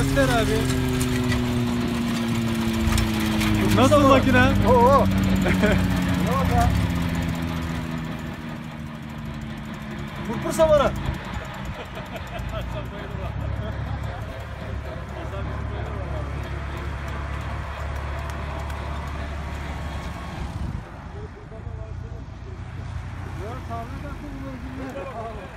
Göster abi. Nasıl makine? Oo. oo. ne bak ya? Pırpır samanı. Ya tavrı da kullanılıyor.